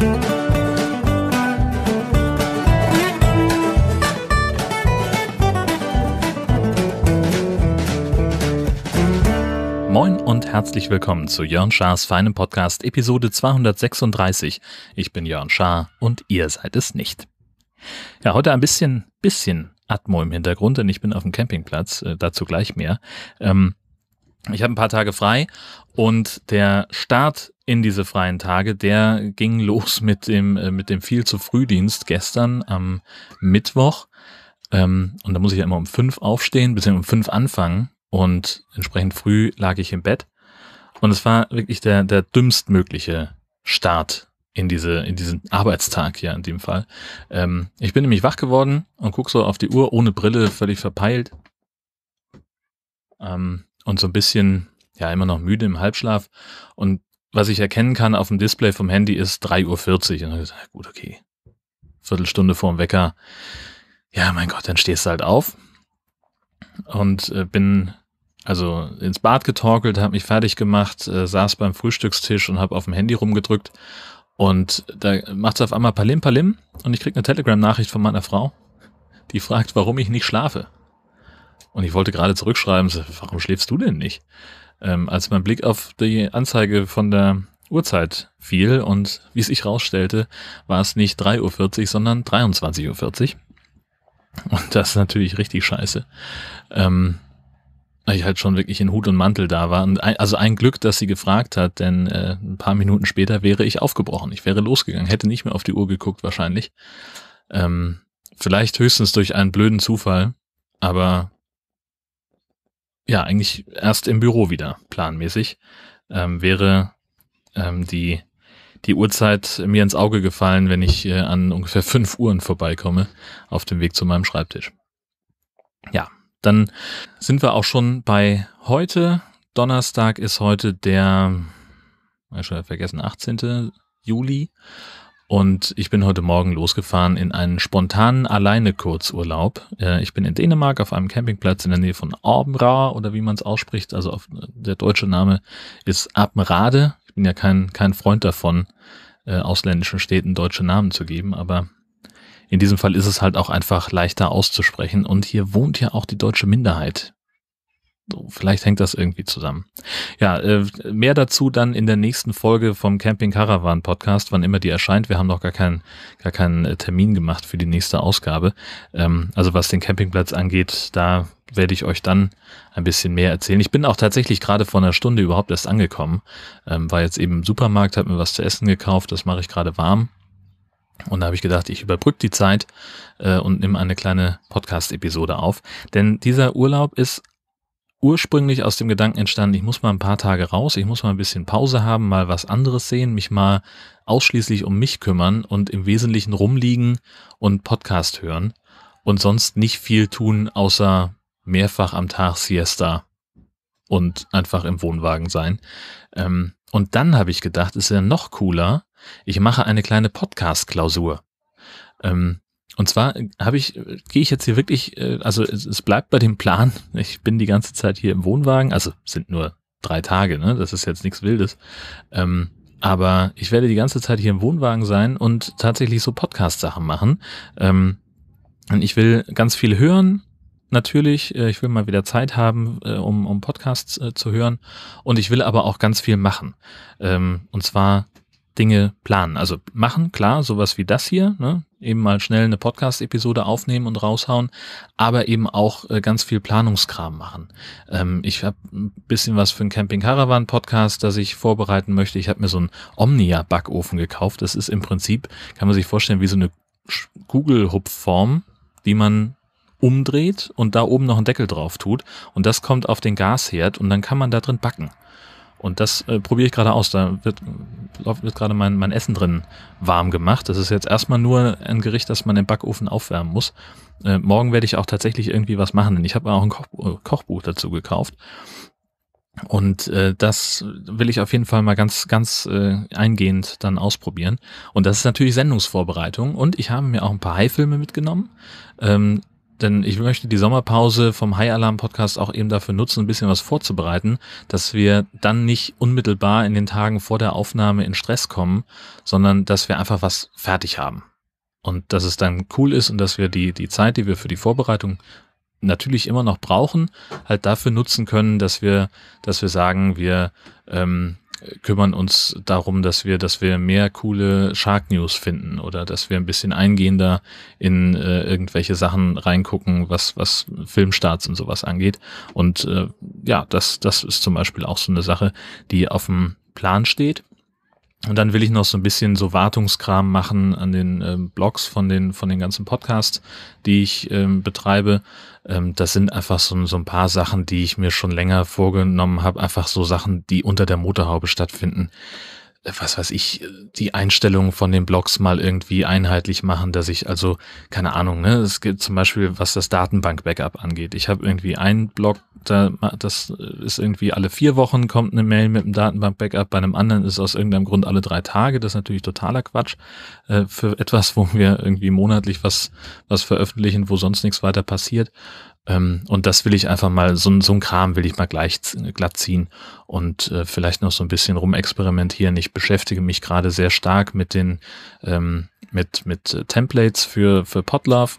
Moin und herzlich willkommen zu Jörn Schars feinem Podcast Episode 236. Ich bin Jörn Schaar und ihr seid es nicht. Ja, heute ein bisschen, bisschen Atmo im Hintergrund, denn ich bin auf dem Campingplatz, äh, dazu gleich mehr. Ähm, ich habe ein paar Tage frei und der Start in diese freien Tage, der ging los mit dem, äh, mit dem viel zu Frühdienst gestern am Mittwoch. Ähm, und da muss ich ja immer um fünf aufstehen, beziehungsweise um fünf anfangen und entsprechend früh lag ich im Bett. Und es war wirklich der, der dümmstmögliche Start in diese, in diesen Arbeitstag hier in dem Fall. Ähm, ich bin nämlich wach geworden und guck so auf die Uhr ohne Brille, völlig verpeilt. Ähm, und so ein bisschen, ja, immer noch müde im Halbschlaf. Und was ich erkennen kann auf dem Display vom Handy ist 3.40 Uhr. Und dann gesagt, gut, okay. Viertelstunde vorm Wecker. Ja, mein Gott, dann stehst du halt auf. Und äh, bin also ins Bad getorkelt, habe mich fertig gemacht, äh, saß beim Frühstückstisch und habe auf dem Handy rumgedrückt. Und da macht es auf einmal Palim Palim und ich krieg eine Telegram-Nachricht von meiner Frau, die fragt, warum ich nicht schlafe. Und ich wollte gerade zurückschreiben, warum schläfst du denn nicht? Ähm, als mein Blick auf die Anzeige von der Uhrzeit fiel und wie es sich rausstellte, war es nicht 3.40 Uhr, sondern 23.40 Uhr. Und das ist natürlich richtig scheiße. Ähm, weil ich halt schon wirklich in Hut und Mantel da war. Und ein, also ein Glück, dass sie gefragt hat, denn äh, ein paar Minuten später wäre ich aufgebrochen. Ich wäre losgegangen, hätte nicht mehr auf die Uhr geguckt wahrscheinlich. Ähm, vielleicht höchstens durch einen blöden Zufall, aber ja, eigentlich erst im Büro wieder, planmäßig. Ähm, wäre ähm, die, die Uhrzeit mir ins Auge gefallen, wenn ich äh, an ungefähr fünf Uhren vorbeikomme auf dem Weg zu meinem Schreibtisch. Ja, dann sind wir auch schon bei heute. Donnerstag ist heute der, ich schon vergessen, 18. Juli. Und ich bin heute Morgen losgefahren in einen spontanen Alleine-Kurzurlaub. Äh, ich bin in Dänemark auf einem Campingplatz in der Nähe von Orbenra oder wie man es ausspricht. Also auf, der deutsche Name ist Apenrade. Ich bin ja kein, kein Freund davon, äh, ausländischen Städten deutsche Namen zu geben, aber in diesem Fall ist es halt auch einfach leichter auszusprechen und hier wohnt ja auch die deutsche Minderheit. Vielleicht hängt das irgendwie zusammen. Ja, äh, mehr dazu dann in der nächsten Folge vom Camping Caravan Podcast, wann immer die erscheint. Wir haben noch gar keinen, gar keinen äh, Termin gemacht für die nächste Ausgabe. Ähm, also was den Campingplatz angeht, da werde ich euch dann ein bisschen mehr erzählen. Ich bin auch tatsächlich gerade vor einer Stunde überhaupt erst angekommen. Ähm, war jetzt eben im Supermarkt, habe mir was zu essen gekauft, das mache ich gerade warm und da habe ich gedacht, ich überbrücke die Zeit äh, und nehme eine kleine Podcast-Episode auf. Denn dieser Urlaub ist ursprünglich aus dem Gedanken entstanden, ich muss mal ein paar Tage raus, ich muss mal ein bisschen Pause haben, mal was anderes sehen, mich mal ausschließlich um mich kümmern und im Wesentlichen rumliegen und Podcast hören und sonst nicht viel tun, außer mehrfach am Tag Siesta und einfach im Wohnwagen sein. Ähm, und dann habe ich gedacht, ist ja noch cooler, ich mache eine kleine Podcast-Klausur. Ähm, und zwar habe ich, gehe ich jetzt hier wirklich, äh, also es, es, bleibt bei dem Plan. Ich bin die ganze Zeit hier im Wohnwagen, also sind nur drei Tage, ne? Das ist jetzt nichts Wildes. Ähm, aber ich werde die ganze Zeit hier im Wohnwagen sein und tatsächlich so Podcast-Sachen machen. Ähm, und ich will ganz viel hören, natürlich. Äh, ich will mal wieder Zeit haben, äh, um, um Podcasts äh, zu hören. Und ich will aber auch ganz viel machen. Ähm, und zwar Dinge planen. Also machen, klar, sowas wie das hier, ne? eben mal schnell eine Podcast-Episode aufnehmen und raushauen, aber eben auch äh, ganz viel Planungskram machen. Ähm, ich habe ein bisschen was für einen Camping Caravan Podcast, das ich vorbereiten möchte. Ich habe mir so einen Omnia Backofen gekauft. Das ist im Prinzip, kann man sich vorstellen, wie so eine Kugelhupfform, die man umdreht und da oben noch einen Deckel drauf tut und das kommt auf den Gasherd und dann kann man da drin backen. Und das äh, probiere ich gerade aus. Da wird, wird gerade mein, mein Essen drin warm gemacht. Das ist jetzt erstmal nur ein Gericht, das man im Backofen aufwärmen muss. Äh, morgen werde ich auch tatsächlich irgendwie was machen. Denn ich habe auch ein Koch, äh, Kochbuch dazu gekauft. Und äh, das will ich auf jeden Fall mal ganz, ganz äh, eingehend dann ausprobieren. Und das ist natürlich Sendungsvorbereitung. Und ich habe mir auch ein paar Haifilme mitgenommen. Ähm, denn ich möchte die Sommerpause vom High Alarm Podcast auch eben dafür nutzen, ein bisschen was vorzubereiten, dass wir dann nicht unmittelbar in den Tagen vor der Aufnahme in Stress kommen, sondern dass wir einfach was fertig haben. Und dass es dann cool ist und dass wir die, die Zeit, die wir für die Vorbereitung natürlich immer noch brauchen, halt dafür nutzen können, dass wir, dass wir sagen, wir ähm, kümmern uns darum, dass wir, dass wir mehr coole Shark News finden oder dass wir ein bisschen eingehender in äh, irgendwelche Sachen reingucken, was, was Filmstarts und sowas angeht. Und äh, ja, das, das ist zum Beispiel auch so eine Sache, die auf dem Plan steht. Und dann will ich noch so ein bisschen so Wartungskram machen an den ähm, Blogs von den, von den ganzen Podcasts, die ich ähm, betreibe. Ähm, das sind einfach so, so ein paar Sachen, die ich mir schon länger vorgenommen habe. Einfach so Sachen, die unter der Motorhaube stattfinden. Äh, was weiß ich, die Einstellungen von den Blogs mal irgendwie einheitlich machen, dass ich also, keine Ahnung, ne, es gibt zum Beispiel, was das Datenbank-Backup angeht. Ich habe irgendwie einen Blog, da, das ist irgendwie alle vier Wochen kommt eine Mail mit einem Datenbank-Backup, bei einem anderen ist aus irgendeinem Grund alle drei Tage. Das ist natürlich totaler Quatsch äh, für etwas, wo wir irgendwie monatlich was, was veröffentlichen, wo sonst nichts weiter passiert. Ähm, und das will ich einfach mal, so, so ein Kram will ich mal gleich glatt ziehen und äh, vielleicht noch so ein bisschen rumexperimentieren. Ich beschäftige mich gerade sehr stark mit den, ähm, mit, mit äh, Templates für, für Podlove.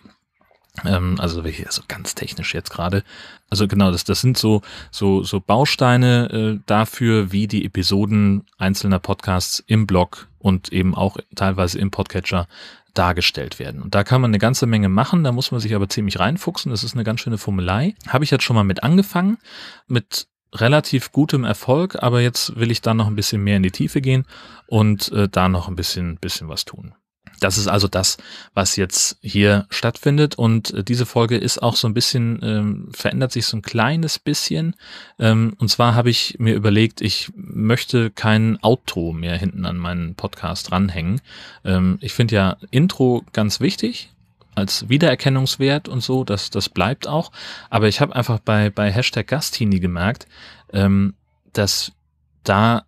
Ähm, also hier so ganz technisch jetzt gerade. Also genau, das, das sind so, so, so Bausteine äh, dafür, wie die Episoden einzelner Podcasts im Blog und eben auch teilweise im Podcatcher dargestellt werden. Und da kann man eine ganze Menge machen, da muss man sich aber ziemlich reinfuchsen. Das ist eine ganz schöne Formelei. Habe ich jetzt schon mal mit angefangen, mit relativ gutem Erfolg, aber jetzt will ich da noch ein bisschen mehr in die Tiefe gehen und äh, da noch ein bisschen, bisschen was tun. Das ist also das, was jetzt hier stattfindet. Und äh, diese Folge ist auch so ein bisschen, ähm, verändert sich so ein kleines bisschen. Ähm, und zwar habe ich mir überlegt, ich möchte kein Outro mehr hinten an meinen Podcast ranhängen. Ähm, ich finde ja Intro ganz wichtig als Wiedererkennungswert und so, das, das bleibt auch. Aber ich habe einfach bei, bei Hashtag Gastini gemerkt, ähm, dass da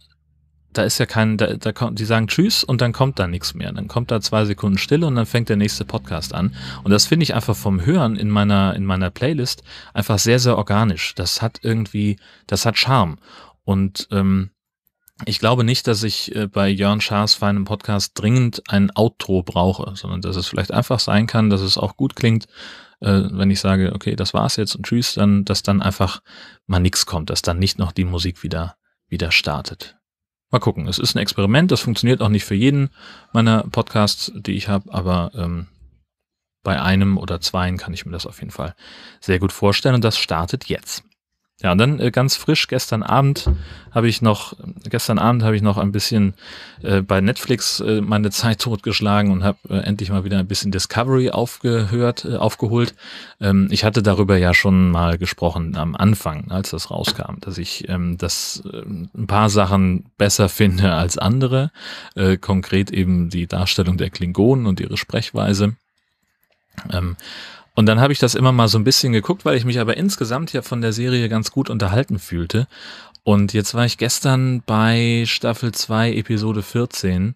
da ist ja kein, da, da kommt, die sagen Tschüss und dann kommt da nichts mehr. Dann kommt da zwei Sekunden Stille und dann fängt der nächste Podcast an. Und das finde ich einfach vom Hören in meiner, in meiner Playlist einfach sehr, sehr organisch. Das hat irgendwie, das hat Charme. Und ähm, ich glaube nicht, dass ich äh, bei Jörn Schaas feinem Podcast dringend ein Outro brauche, sondern dass es vielleicht einfach sein kann, dass es auch gut klingt, äh, wenn ich sage, okay, das war's jetzt und tschüss, dann, dass dann einfach mal nichts kommt, dass dann nicht noch die Musik wieder, wieder startet. Mal gucken. Es ist ein Experiment. Das funktioniert auch nicht für jeden meiner Podcasts, die ich habe, aber ähm, bei einem oder zweien kann ich mir das auf jeden Fall sehr gut vorstellen. Und das startet jetzt. Ja, und dann äh, ganz frisch gestern Abend habe ich noch, gestern Abend habe ich noch ein bisschen äh, bei Netflix äh, meine Zeit totgeschlagen und habe äh, endlich mal wieder ein bisschen Discovery aufgehört, äh, aufgeholt. Ähm, ich hatte darüber ja schon mal gesprochen am Anfang, als das rauskam, dass ich ähm, das äh, ein paar Sachen besser finde als andere. Äh, konkret eben die Darstellung der Klingonen und ihre Sprechweise. Ähm, und dann habe ich das immer mal so ein bisschen geguckt, weil ich mich aber insgesamt ja von der Serie ganz gut unterhalten fühlte. Und jetzt war ich gestern bei Staffel 2, Episode 14.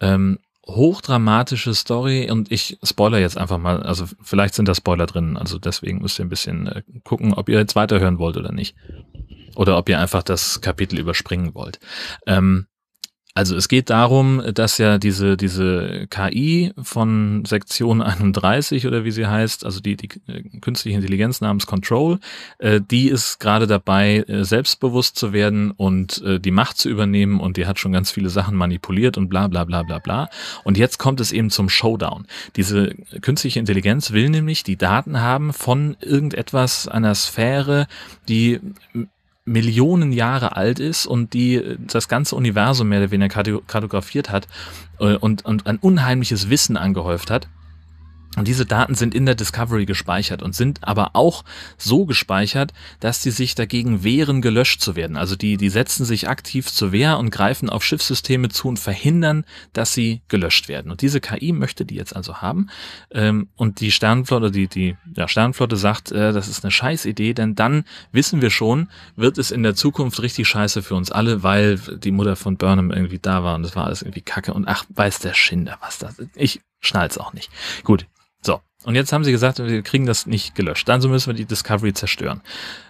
Ähm, hochdramatische Story und ich spoiler jetzt einfach mal, also vielleicht sind da Spoiler drin, also deswegen müsst ihr ein bisschen äh, gucken, ob ihr jetzt weiterhören wollt oder nicht. Oder ob ihr einfach das Kapitel überspringen wollt. Ähm, also es geht darum, dass ja diese, diese KI von Sektion 31 oder wie sie heißt, also die, die äh, künstliche Intelligenz namens Control, äh, die ist gerade dabei, äh, selbstbewusst zu werden und äh, die Macht zu übernehmen und die hat schon ganz viele Sachen manipuliert und bla bla bla bla bla. Und jetzt kommt es eben zum Showdown. Diese künstliche Intelligenz will nämlich die Daten haben von irgendetwas, einer Sphäre, die Millionen Jahre alt ist und die äh, das ganze Universum mehr oder weniger kartografiert hat äh, und, und ein unheimliches Wissen angehäuft hat. Und diese Daten sind in der Discovery gespeichert und sind aber auch so gespeichert, dass die sich dagegen wehren, gelöscht zu werden. Also die, die setzen sich aktiv zur Wehr und greifen auf Schiffssysteme zu und verhindern, dass sie gelöscht werden. Und diese KI möchte die jetzt also haben. Ähm, und die Sternenflotte, die, die ja, Sternenflotte sagt, äh, das ist eine Scheißidee, denn dann wissen wir schon, wird es in der Zukunft richtig scheiße für uns alle, weil die Mutter von Burnham irgendwie da war und das war alles irgendwie kacke. Und ach, weiß der Schinder, was das ist. Ich schnall's auch nicht. Gut, Und jetzt haben sie gesagt, wir kriegen das nicht gelöscht. Also müssen wir die Discovery zerstören.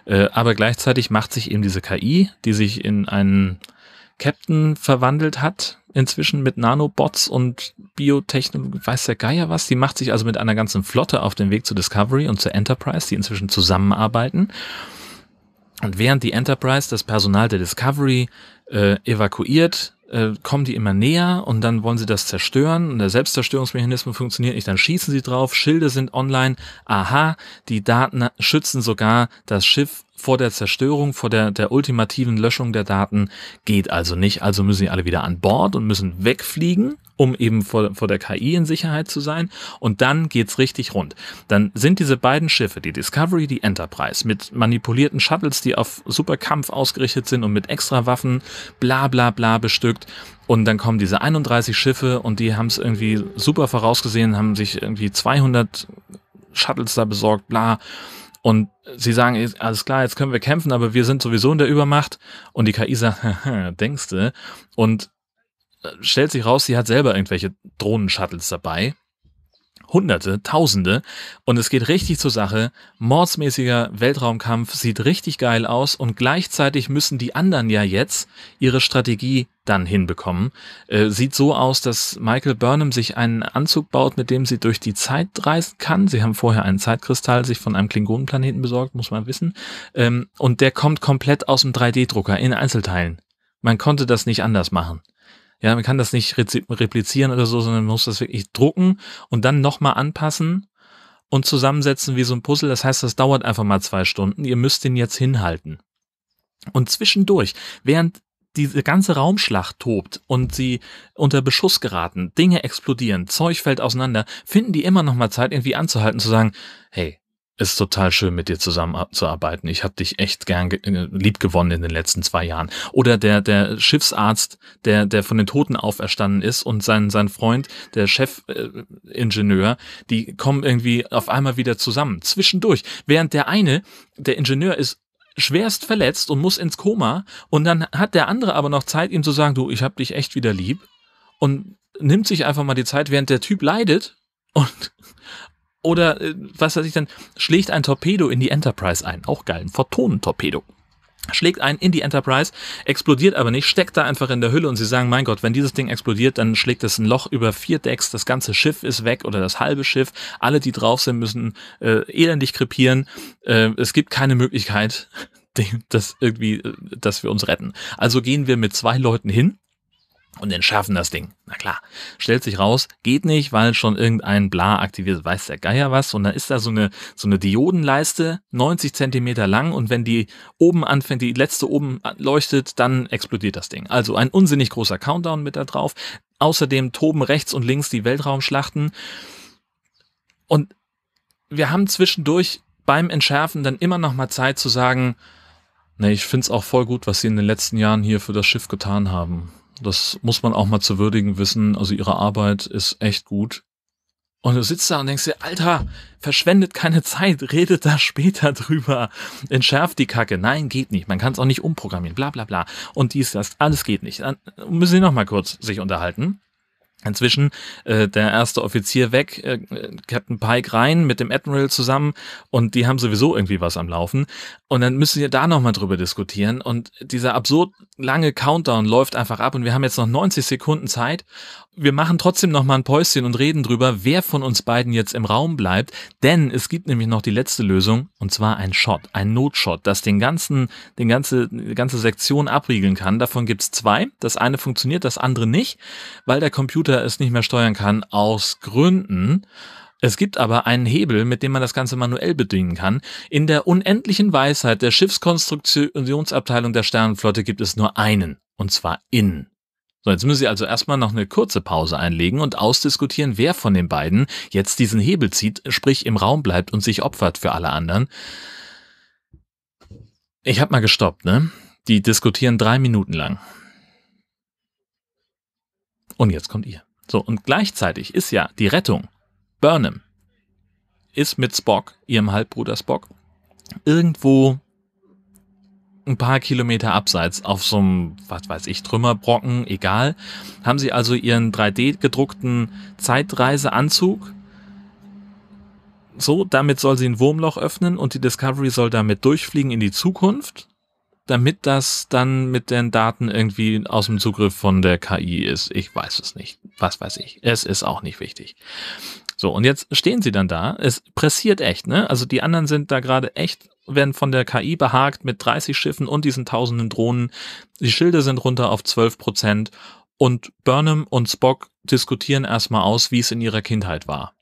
Äh, aber gleichzeitig macht sich eben diese KI, die sich in einen Captain verwandelt hat, inzwischen mit Nanobots und Biotechnologie, weiß der Geier was, die macht sich also mit einer ganzen Flotte auf den Weg zu Discovery und zur Enterprise, die inzwischen zusammenarbeiten. Und während die Enterprise das Personal der Discovery äh, evakuiert, äh, kommen die immer näher und dann wollen sie das zerstören und der Selbstzerstörungsmechanismus funktioniert nicht, dann schießen sie drauf, Schilde sind online, aha, die Daten schützen sogar das Schiff vor der Zerstörung, vor der, der ultimativen Löschung der Daten geht also nicht. Also müssen sie alle wieder an Bord und müssen wegfliegen, um eben vor, vor der KI in Sicherheit zu sein. Und dann geht's richtig rund. Dann sind diese beiden Schiffe, die Discovery, die Enterprise, mit manipulierten Shuttles, die auf Superkampf ausgerichtet sind und mit extra Waffen, bla bla bla bestückt. Und dann kommen diese 31 Schiffe und die haben es irgendwie super vorausgesehen, haben sich irgendwie 200 Shuttles da besorgt, bla. Und sie sagen, alles klar, jetzt können wir kämpfen, aber wir sind sowieso in der Übermacht. Und die KI sagt, denkste. Und äh, stellt sich raus, sie hat selber irgendwelche Drohnen-Shuttles dabei. Hunderte, Tausende und es geht richtig zur Sache. Mordsmäßiger Weltraumkampf sieht richtig geil aus und gleichzeitig müssen die anderen ja jetzt ihre Strategie dann hinbekommen. Äh, sieht so aus, dass Michael Burnham sich einen Anzug baut, mit dem sie durch die Zeit reisen kann. Sie haben vorher einen Zeitkristall sich von einem Klingonenplaneten besorgt, muss man wissen. Ähm, und der kommt komplett aus dem 3D-Drucker in Einzelteilen. Man konnte das nicht anders machen. Ja, man kann das nicht replizieren oder so, sondern man muss das wirklich drucken und dann nochmal anpassen und zusammensetzen wie so ein Puzzle. Das heißt, das dauert einfach mal zwei Stunden. Ihr müsst den jetzt hinhalten. Und zwischendurch, während diese ganze Raumschlacht tobt und sie unter Beschuss geraten, Dinge explodieren, Zeug fällt auseinander, finden die immer noch mal Zeit, irgendwie anzuhalten, zu sagen, hey, ist total schön, mit dir zusammenzuarbeiten. Ich habe dich echt gern ge äh, lieb gewonnen in den letzten zwei Jahren. Oder der, der Schiffsarzt, der, der von den Toten auferstanden ist und sein, sein Freund, der Chefingenieur, äh, die kommen irgendwie auf einmal wieder zusammen. Zwischendurch. Während der eine, der Ingenieur ist schwerst verletzt und muss ins Koma und dann hat der andere aber noch Zeit, ihm zu sagen, du, ich hab dich echt wieder lieb und nimmt sich einfach mal die Zeit, während der Typ leidet und oder äh, was weiß ich dann, schlägt ein Torpedo in die Enterprise ein. Auch geil, ein Photonentorpedo. Schlägt ein in die Enterprise, explodiert aber nicht, steckt da einfach in der Hülle und sie sagen, mein Gott, wenn dieses Ding explodiert, dann schlägt es ein Loch über vier Decks, das ganze Schiff ist weg oder das halbe Schiff, alle, die drauf sind, müssen äh, elendig krepieren. Äh, es gibt keine Möglichkeit, dass irgendwie, äh, dass wir uns retten. Also gehen wir mit zwei Leuten hin, und entschärfen das Ding. Na klar, stellt sich raus, geht nicht, weil schon irgendein Bla aktiviert, weiß der Geier was. Und dann ist da so eine, so eine Diodenleiste, 90 Zentimeter lang und wenn die oben anfängt, die letzte oben leuchtet, dann explodiert das Ding. Also ein unsinnig großer Countdown mit da drauf. Außerdem toben rechts und links die Weltraumschlachten. Und wir haben zwischendurch beim Entschärfen dann immer noch mal Zeit zu sagen, nee, ich find's auch voll gut, was sie in den letzten Jahren hier für das Schiff getan haben. Das muss man auch mal zu würdigen wissen. Also ihre Arbeit ist echt gut. Und du sitzt da und denkst dir, Alter, verschwendet keine Zeit, redet da später drüber, entschärft die Kacke. Nein, geht nicht. Man kann es auch nicht umprogrammieren, bla bla bla. Und dies, das, alles geht nicht. Dann müssen sie noch mal kurz sich unterhalten. Inzwischen äh, der erste Offizier weg, äh, Captain Pike rein mit dem Admiral zusammen und die haben sowieso irgendwie was am Laufen. Und dann müssen wir da nochmal drüber diskutieren. Und dieser absurd lange Countdown läuft einfach ab und wir haben jetzt noch 90 Sekunden Zeit wir machen trotzdem noch mal ein Päuschen und reden drüber, wer von uns beiden jetzt im Raum bleibt, denn es gibt nämlich noch die letzte Lösung und zwar ein Shot, ein Notshot, das den ganzen, den ganze, die ganze Sektion abriegeln kann. Davon gibt's zwei. Das eine funktioniert, das andere nicht, weil der Computer es nicht mehr steuern kann aus Gründen. Es gibt aber einen Hebel, mit dem man das Ganze manuell bedienen kann. In der unendlichen Weisheit der Schiffskonstruktionsabteilung der Sternenflotte gibt es nur einen, und zwar in. So, jetzt müssen Sie also erstmal noch eine kurze Pause einlegen und ausdiskutieren, wer von den beiden jetzt diesen Hebel zieht, sprich im Raum bleibt und sich opfert für alle anderen. Ich habe mal gestoppt, ne? Die diskutieren drei Minuten lang. Und jetzt kommt ihr. So, und gleichzeitig ist ja die Rettung. Burnham ist mit Spock, ihrem Halbbruder Spock, irgendwo ein paar Kilometer abseits auf so einem, was weiß ich, Trümmerbrocken, egal, haben sie also ihren 3D gedruckten Zeitreiseanzug so, damit soll sie ein Wurmloch öffnen und die Discovery soll damit durchfliegen in die Zukunft, damit das dann mit den Daten irgendwie aus dem Zugriff von der KI ist. Ich weiß es nicht. Was weiß ich. Es ist auch nicht wichtig. So, und jetzt stehen sie dann da. Es pressiert echt, ne? Also die anderen sind da gerade echt, werden von der KI behagt mit 30 Schiffen und diesen tausenden Drohnen. Die Schilde sind runter auf 12 Prozent und Burnham und Spock diskutieren erstmal aus, wie es in ihrer Kindheit war.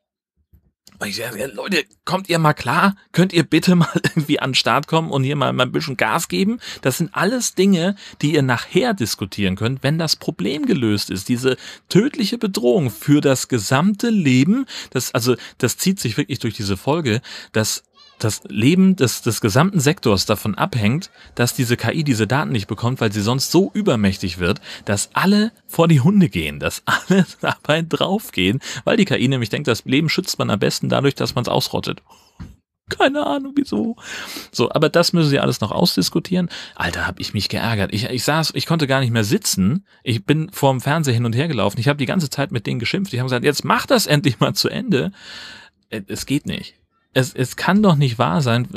Und ich sage, Leute, kommt ihr mal klar? Könnt ihr bitte mal irgendwie an den Start kommen und hier mal, mal ein bisschen Gas geben? Das sind alles Dinge, die ihr nachher diskutieren könnt, wenn das Problem gelöst ist. Diese tödliche Bedrohung für das gesamte Leben, das, also, das zieht sich wirklich durch diese Folge, dass das Leben des, des gesamten Sektors davon abhängt, dass diese KI diese Daten nicht bekommt, weil sie sonst so übermächtig wird, dass alle vor die Hunde gehen, dass alle dabei draufgehen, weil die KI nämlich denkt, das Leben schützt man am besten dadurch, dass man es ausrottet. Keine Ahnung wieso. So, aber das müssen sie alles noch ausdiskutieren. Alter, hab ich mich geärgert. Ich, ich saß, ich konnte gar nicht mehr sitzen. Ich bin vorm Fernseher hin und her gelaufen. Ich habe die ganze Zeit mit denen geschimpft. Die haben gesagt, jetzt mach das endlich mal zu Ende. Äh, es geht nicht es, es kann doch nicht wahr sein.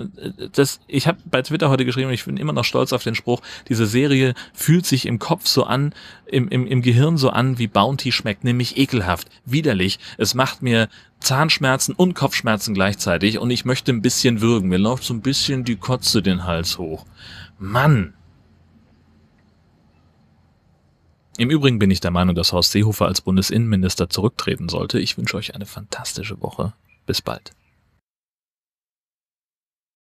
Das, ich habe bei Twitter heute geschrieben ich bin immer noch stolz auf den Spruch, diese Serie fühlt sich im Kopf so an, im, im, im Gehirn so an, wie Bounty schmeckt, nämlich ekelhaft, widerlich. Es macht mir Zahnschmerzen und Kopfschmerzen gleichzeitig und ich möchte ein bisschen würgen. Mir läuft so ein bisschen die Kotze den Hals hoch. Mann! Im Übrigen bin ich der Meinung, dass Horst Seehofer als Bundesinnenminister zurücktreten sollte. Ich wünsche euch eine fantastische Woche. Bis bald.